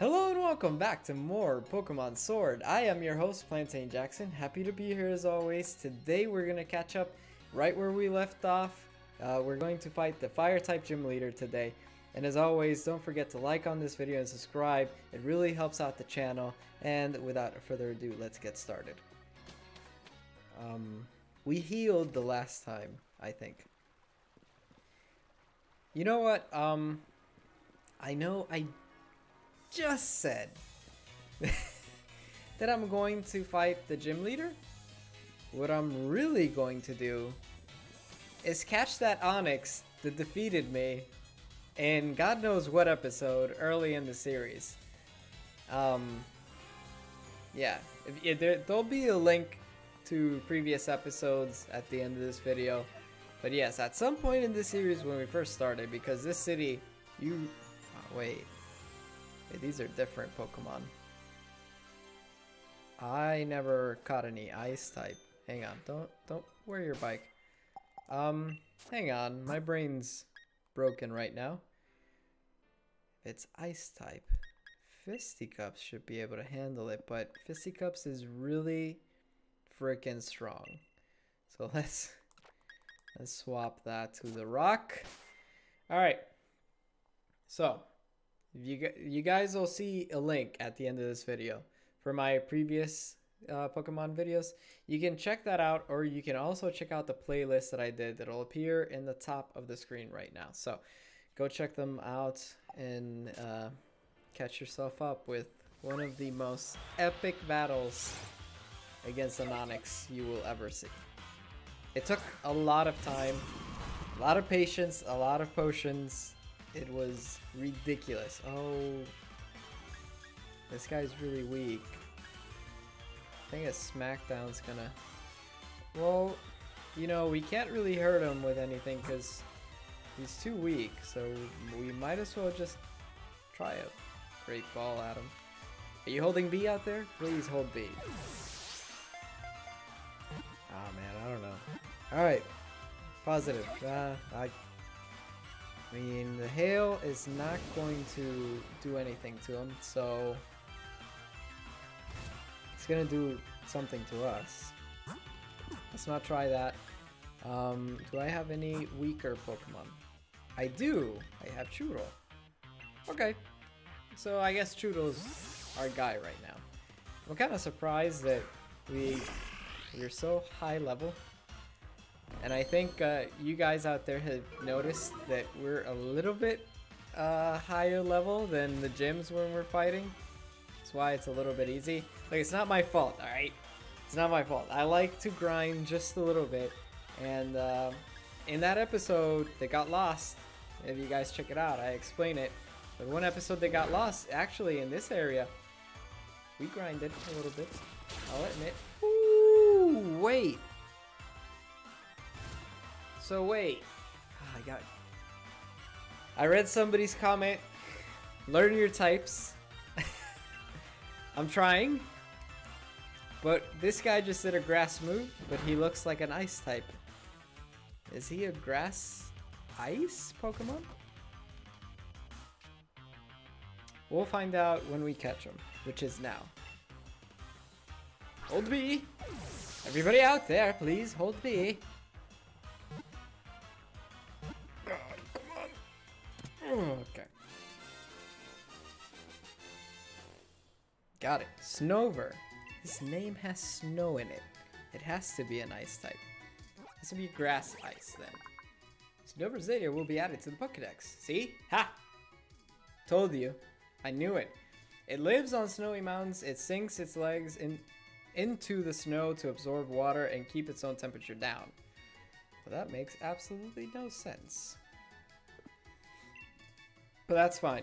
Hello and welcome back to more Pokemon Sword. I am your host, Plantain Jackson. Happy to be here as always. Today we're going to catch up right where we left off. Uh, we're going to fight the Fire-type Gym Leader today. And as always, don't forget to like on this video and subscribe. It really helps out the channel. And without further ado, let's get started. Um, we healed the last time, I think. You know what? Um, I know I just said that I'm going to fight the gym leader. What I'm really going to do is catch that Onix that defeated me in God knows what episode early in the series. Um, yeah, if, if there, there'll be a link to previous episodes at the end of this video. But yes, at some point in the series when we first started, because this city, you... Oh, wait. Wait. These are different Pokemon. I never caught any Ice type. Hang on, don't don't wear your bike. Um, hang on, my brain's broken right now. It's Ice type. Fisticuffs should be able to handle it, but Fisticuffs is really freaking strong. So let's let's swap that to the rock. All right. So you you guys will see a link at the end of this video for my previous uh, Pokemon videos. You can check that out, or you can also check out the playlist that I did that'll appear in the top of the screen right now. So go check them out and uh, catch yourself up with one of the most epic battles against an Onix you will ever see. It took a lot of time, a lot of patience, a lot of potions. It was ridiculous. Oh, this guy's really weak. I think a Smackdown's gonna... Well, you know, we can't really hurt him with anything because he's too weak. So we might as well just try a great ball at him. Are you holding B out there? Please hold B. Oh man, I don't know. Alright. Positive. Uh, I, I mean, the hail is not going to do anything to him, so... It's gonna do something to us. Let's not try that. Um, do I have any weaker Pokemon? I do! I have Chewtle. Okay. So I guess Chewtle's our guy right now. I'm kind of surprised that we we're so high level. And I think uh, you guys out there have noticed that we're a little bit uh, higher level than the gyms when we're fighting. That's why it's a little bit easy. Like, it's not my fault, alright? It's not my fault. I like to grind just a little bit. And uh, in that episode that got lost, if you guys check it out, I explain it. But one episode that got lost, actually in this area, we grinded a little bit. I'll admit. Ooh, wait. So wait. Oh, I got. I read somebody's comment. Learn your types. I'm trying. But this guy just did a grass move, but he looks like an ice type. Is he a grass ice Pokemon? We'll find out when we catch him, which is now. Hold B! Everybody out there, please hold B. Snover. His name has snow in it. It has to be an ice type. It has to be grass ice then. Snover Zeta will be added to the Pokedex. See? Ha! Told you. I knew it. It lives on snowy mountains. It sinks its legs in into the snow to absorb water and keep its own temperature down. But that makes absolutely no sense. But that's fine.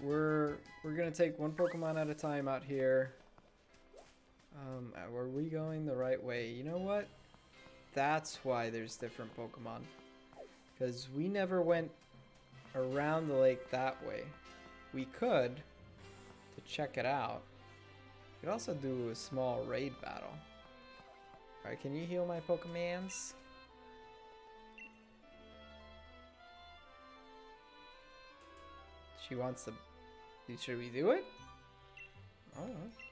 We're we're gonna take one Pokemon at a time out here. Um, are we going the right way? You know what? That's why there's different Pokemon. Because we never went around the lake that way. We could to check it out. We could also do a small raid battle. Alright, can you heal my Pokemons? She wants to... Should we do it? Oh. Breather. Glowy?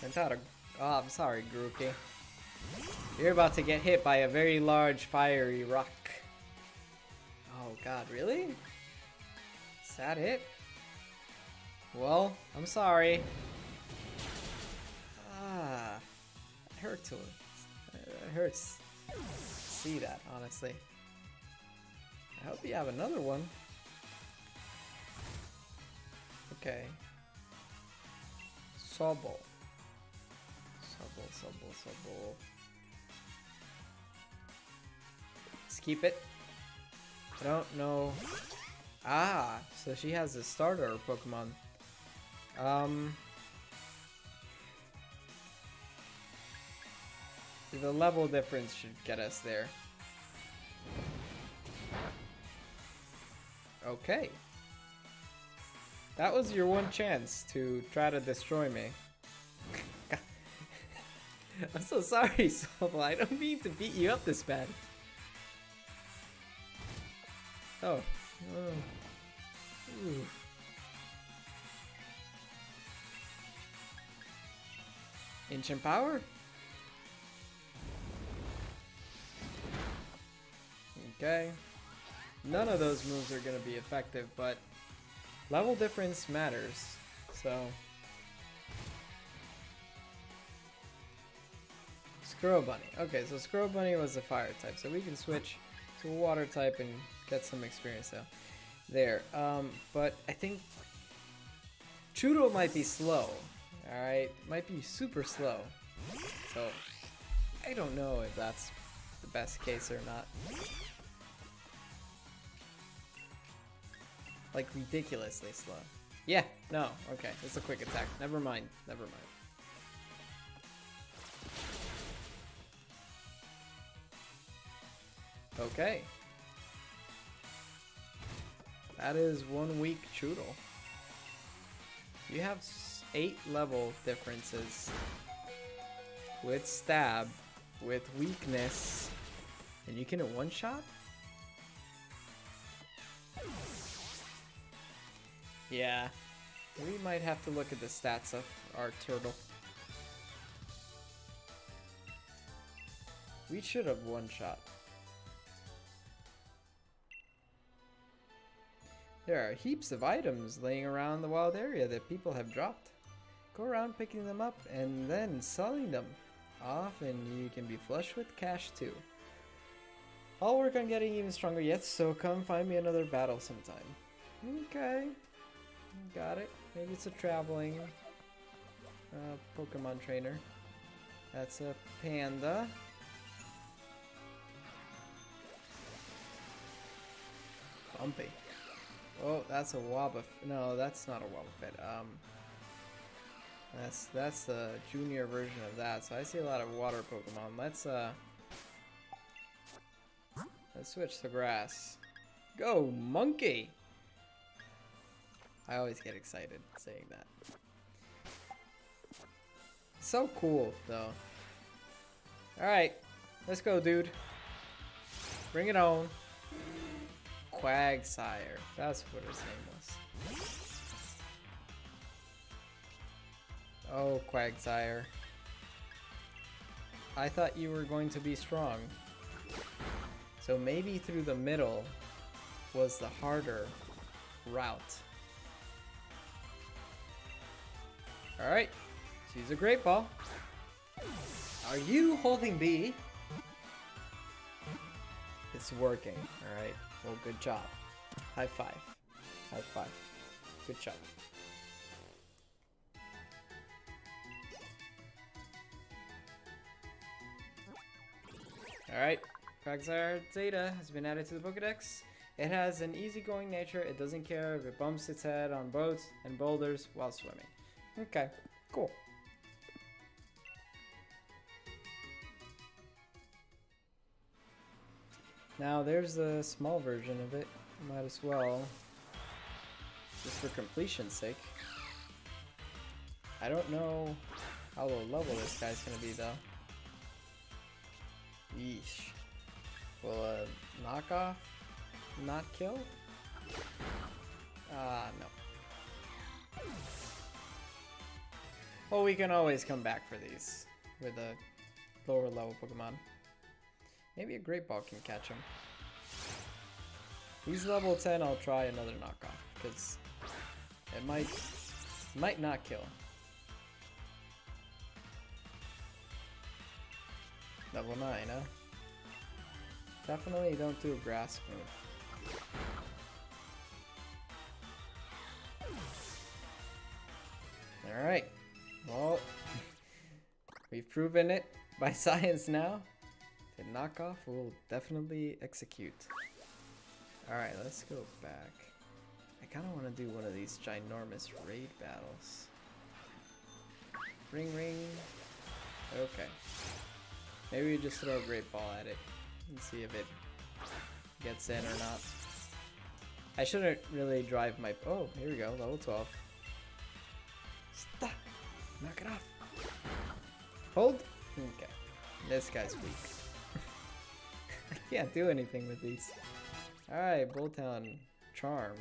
Turns out a... Oh, I'm sorry, Grookey. You're about to get hit by a very large fiery rock. Oh god, really? Is that it? Well, I'm sorry. Ah, it hurt to it hurts see that, honestly. I hope you have another one. Okay. Sobble. Sobble, Sobble, Sobble. Let's keep it. I don't know. Ah, so she has a starter Pokemon. Um. The level difference should get us there. Okay. That was your one chance to try to destroy me. I'm so sorry, Sobble. I don't mean to beat you up this bad. Oh. oh. Ancient power? Okay. None of those moves are going to be effective, but level difference matters. So. Scorbunny. Okay, so Scorbunny was a fire type, so we can switch to a water type and get some experience there. There. Um, but I think Chewtle might be slow. Alright? Might be super slow. So, I don't know if that's the best case or not. Like, ridiculously slow. Yeah, no, okay, it's a quick attack. Never mind, never mind. Okay. That is one weak Chewtle. You have eight level differences with stab, with weakness, and you can hit Yeah, we might have to look at the stats of our turtle. We should have one shot. There are heaps of items laying around the wild area that people have dropped. Go around picking them up and then selling them. Often you can be flush with cash too. I'll work on getting even stronger yet, so come find me another battle sometime. Okay. Got it. Maybe it's a traveling uh, Pokemon trainer. That's a panda. Bumpy. Oh, that's a Wobbuff. No, that's not a Wobbuffet. Um, that's that's the junior version of that. So I see a lot of water Pokemon. Let's uh, let's switch to grass. Go monkey! I always get excited saying that. So cool, though. Alright, let's go, dude. Bring it on. Quagsire. That's what his name was. Oh, Quagsire. I thought you were going to be strong. So maybe through the middle was the harder route. Alright. She's a great ball. Are you holding B? It's working. Alright. Well, good job. High five. High five. Good job. Alright. Quagsire Zeta has been added to the Pokedex. It has an easygoing nature. It doesn't care if it bumps its head on boats and boulders while swimming. Okay, cool. Now there's a small version of it. Might as well, just for completion's sake. I don't know how low level this guy's gonna be though. Yeesh. Well, uh, Knockoff? Not kill? Ah, uh, no. Well, we can always come back for these with a lower level Pokemon. Maybe a Great Ball can catch him. He's level 10, I'll try another knockoff, because it might, might not kill. Level 9, huh? Definitely don't do a grass move. Alright. Well, we've proven it by science now. The knockoff will definitely execute. Alright, let's go back. I kind of want to do one of these ginormous raid battles. Ring ring. Okay. Maybe we just throw a great ball at it and see if it gets in or not. I shouldn't really drive my... Oh, here we go, level 12. Stop! Knock it off! Hold! Okay. This guy's weak. I can't do anything with these. Alright, Boltund Charm.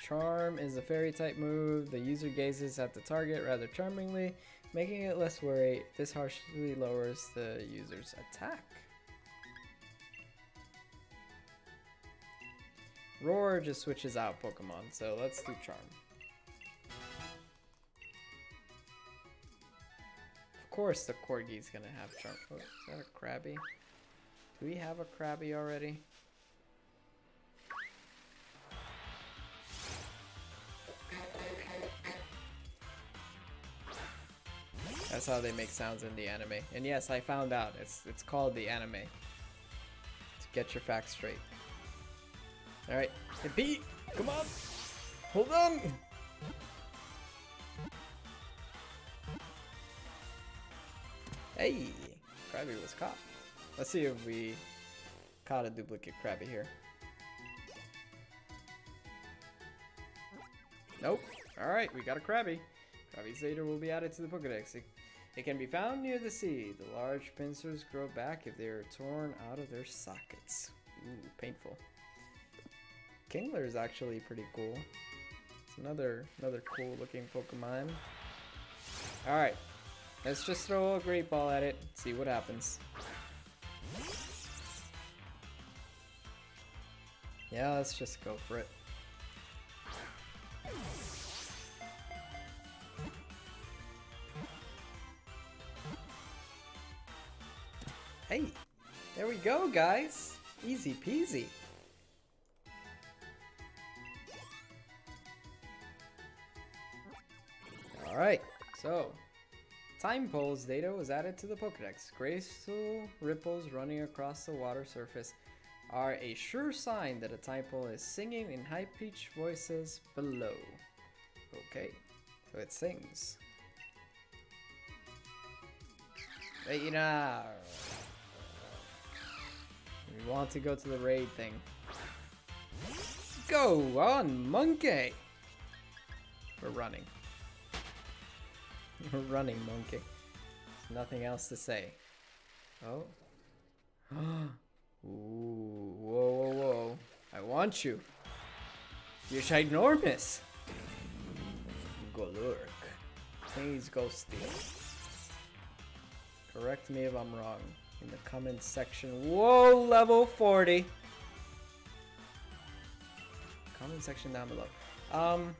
Charm is a fairy type move. The user gazes at the target rather charmingly, making it less worried. This harshly lowers the user's attack. Roar just switches out Pokemon, so let's do Charm. Course the Corgi's gonna have. Oh, is that a Krabby? Do we have a Krabby already? That's how they make sounds in the anime. And yes, I found out. It's it's called the anime. To get your facts straight. Alright. Hey, Pete! Come on! Hold on! Hey! Krabby was caught. Let's see if we caught a duplicate Krabby here. Nope. Alright, we got a Krabby. Krabby Zeta will be added to the Pokedex. It, it can be found near the sea. The large pincers grow back if they are torn out of their sockets. Ooh, painful. Kingler is actually pretty cool. It's another another cool looking Pokemon. Alright. Let's just throw a great ball at it, see what happens. Yeah, let's just go for it. Hey, there we go, guys. Easy peasy. Alright, so Tympole data was added to the Pokedex. Graceful ripples running across the water surface are a sure sign that a Tympole is singing in high-pitched voices below. Okay, so it sings. Reina! We want to go to the raid thing. Go on, monkey! We're running. Running, monkey. There's nothing else to say. Oh. Ooh, whoa, whoa, whoa. I want you. You're ginormous. Golurk. Please go steal. Correct me if I'm wrong in the comments section. Whoa, level 40. Comment section down below. Um,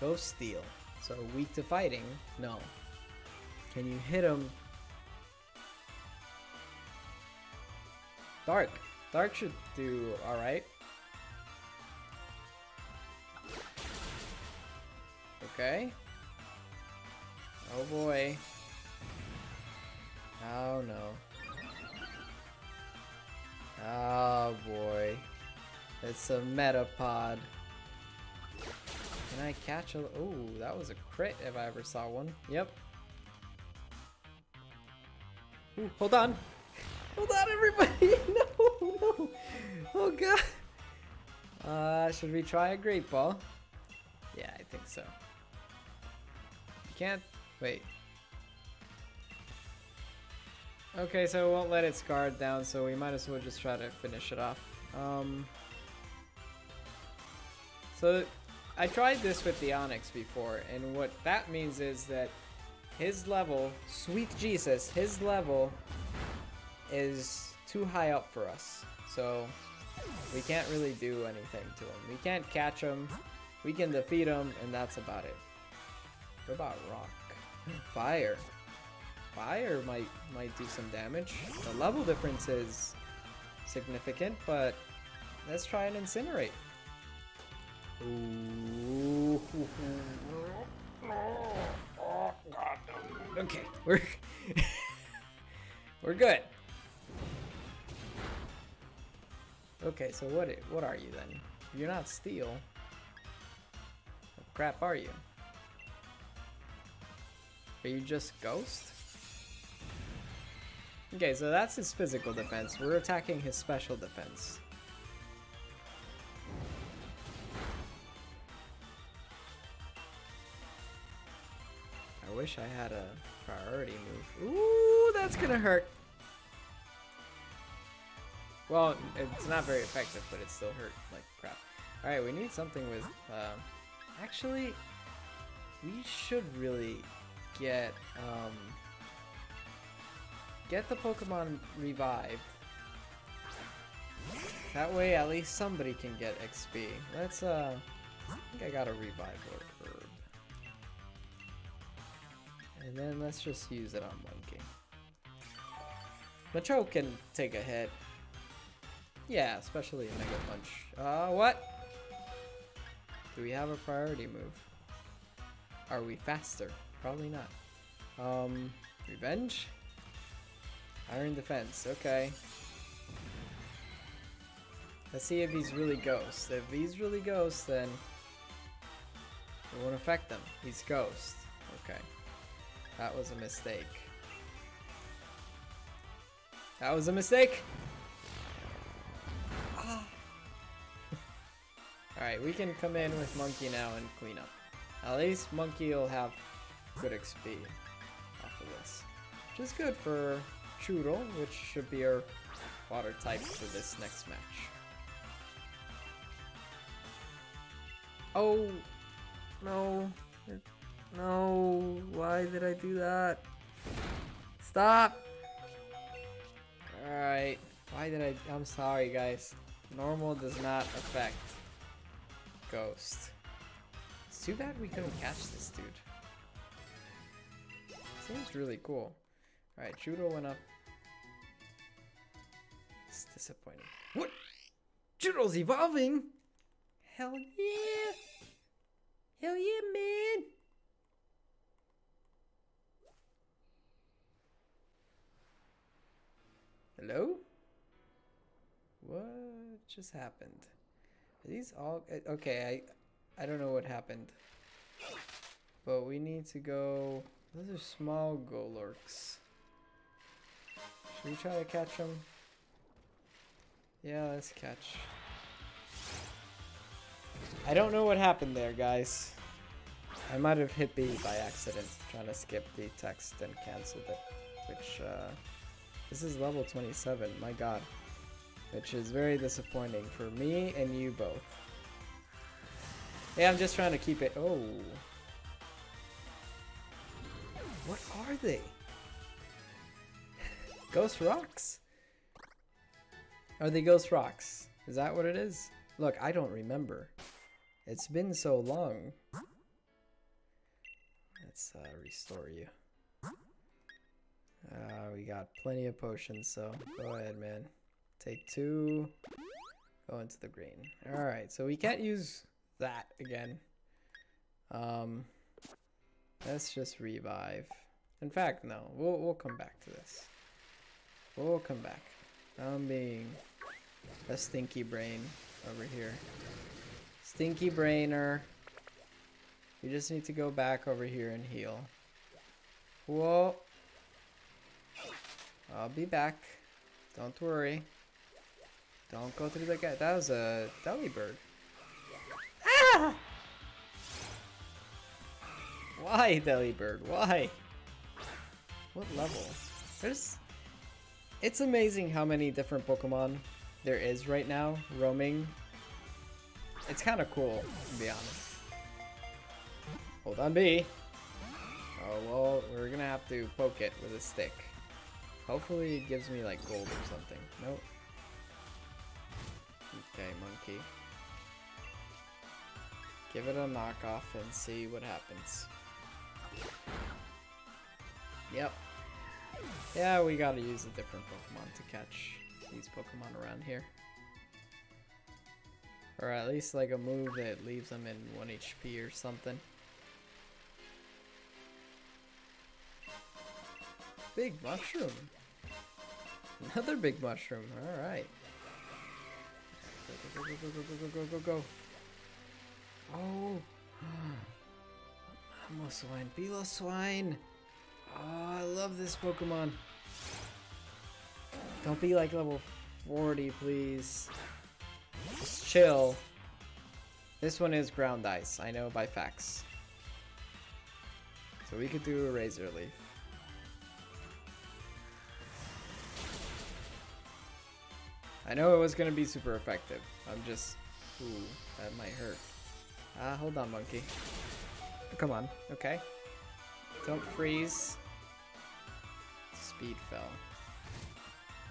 go steal. So weak to fighting? No. Can you hit him Dark. Dark should do alright. Okay. Oh boy. Oh no. Oh boy. It's a Metapod. Can I catch a... Oh, that was a crit if I ever saw one. Yep. Ooh, hold on. Hold on, everybody! No, no! Oh god! Uh, should we try a Great Ball? Yeah, I think so. Can't... Wait. Okay, so it won't let its guard down, so we might as well just try to finish it off. Um, so I tried this with the Onix before, and what that means is that his level, sweet Jesus, his level is too high up for us. So we can't really do anything to him. We can't catch him, we can defeat him, and that's about it. What about rock? Hmm. Fire. Fire might might do some damage. The level difference is significant, but let's try and incinerate. Okay, we're we're good. Okay, so what what are you then? You're not steel. What crap are you? Are you just ghost? Okay, so that's his physical defense. We're attacking his special defense. Wish I had a priority move. Ooh, that's gonna hurt. Well, it's not very effective, but it still hurt like crap. Alright, we need something with, um, actually, we should really get, um, get the Pokemon revived. That way, at least somebody can get XP. Let's, uh, I think I got a revive And then let's just use it on Monkey. Macho can take a hit. Yeah, especially a Mega Punch. Uh, what? Do we have a priority move? Are we faster? Probably not. Um, Revenge? Iron Defense, okay. Let's see if he's really Ghost. If he's really Ghost, then it won't affect him. He's Ghost. Okay. That was a mistake. That was a mistake! Ah. Alright, we can come in with Monkey now and clean up. At least Monkey will have good XP off of this. Which is good for Chewtle, which should be our water type for this next match. Oh, no. No, why did I do that? Stop! Alright, why did I, I'm sorry guys. Normal does not affect Ghost. It's too bad we couldn't catch this dude. Seems really cool. Alright, Judo went up. It's disappointing. What? Judo's evolving? Hell yeah! Hell yeah, man! Hello? What just happened? Are these all uh, okay? I I don't know what happened, but we need to go. Those are small Golurks. Should we try to catch them? Yeah, let's catch. I don't know what happened there, guys. I might have hit B by accident, trying to skip the text and canceled it, which uh, this is level 27, my god. Which is very disappointing for me and you both. Yeah, I'm just trying to keep it. Oh. What are they? Ghost rocks? Are they ghost rocks? Is that what it is? Look, I don't remember. It's been so long. Let's uh, restore you. Uh, we got plenty of potions, so go ahead, man. Take two. Go into the green. Alright, so we can't use that again. Um, let's just revive. In fact, no. We'll, we'll come back to this. We'll come back. I'm being a stinky brain over here. Stinky brainer. You just need to go back over here and heal. Whoa. I'll be back. Don't worry. Don't go through the gate. That was a Delibird. Ah! Why, Delibird? Why? What level? There's It's amazing how many different Pokemon there is right now roaming. It's kind of cool, to be honest. Hold on, B. Oh, well, we're gonna have to poke it with a stick. Hopefully it gives me, like, gold or something. Nope. Okay, monkey. Give it a knockoff and see what happens. Yep. Yeah, we gotta use a different Pokemon to catch these Pokemon around here. Or at least like a move that leaves them in 1 HP or something. Big mushroom. Another big mushroom. Alright. Go, go, go, go, go, go, go, go, go. Oh! Mamoswine! Oh, I love this Pokemon. Don't be like level 40, please. Just chill. This one is ground ice, I know by facts. So we could do a Razor Leaf. I know it was gonna be super effective. I'm just... Ooh, that might hurt. Ah, hold on, monkey. Come on, okay. Don't freeze. Speed fell.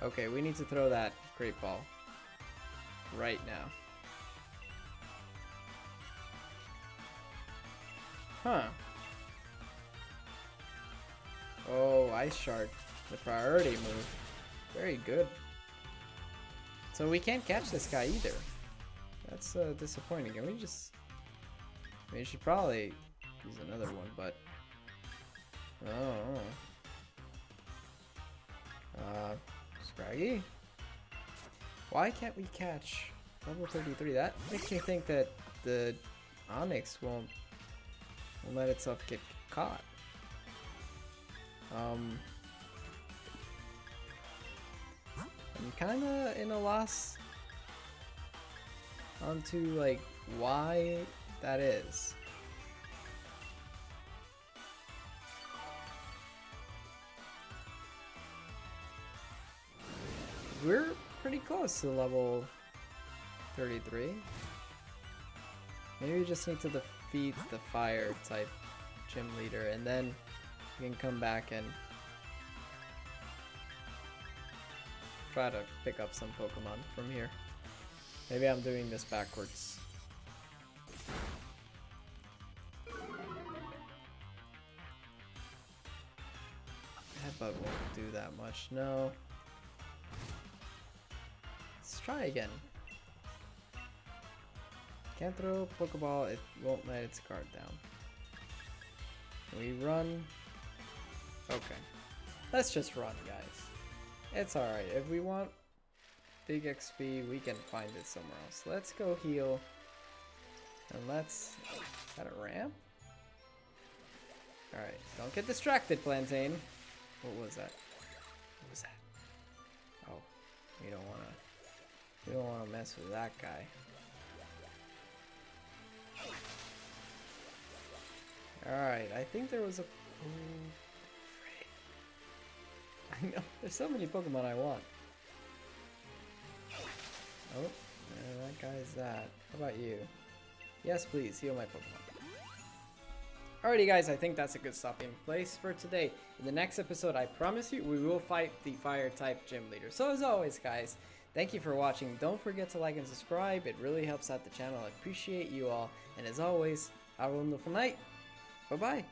Okay, we need to throw that great ball. Right now. Huh. Oh, Ice Shard. The priority move. Very good. So we can't catch this guy either. That's uh, disappointing. Can we just... We should probably use another one, but... Oh. Uh, Scraggy? Why can't we catch level 33? That makes me think that the Onix won't, won't let itself get caught. Um, I'm kinda in a loss onto like why that is. We're pretty close to level 33. Maybe we just need to defeat the fire type gym leader and then we can come back and try to pick up some Pokemon from here. Maybe I'm doing this backwards. Headbutt won't do that much, no. Let's try again. Can't throw Pokeball, it won't let its guard down. We run. Okay. Let's just run, guys. It's alright. If we want big XP, we can find it somewhere else. Let's go heal. And let's... That a ramp? Alright, don't get distracted, Plantain. What was that? What was that? Oh, we don't wanna... We don't wanna mess with that guy. Alright, I think there was a... Oh, I know, there's so many Pokemon I want. Oh, that guy's that. How about you? Yes, please, heal my Pokemon. Alrighty guys, I think that's a good stopping place for today. In the next episode, I promise you, we will fight the fire type gym leader. So as always guys, thank you for watching. Don't forget to like and subscribe. It really helps out the channel. I appreciate you all. And as always, have a wonderful night. Bye-bye.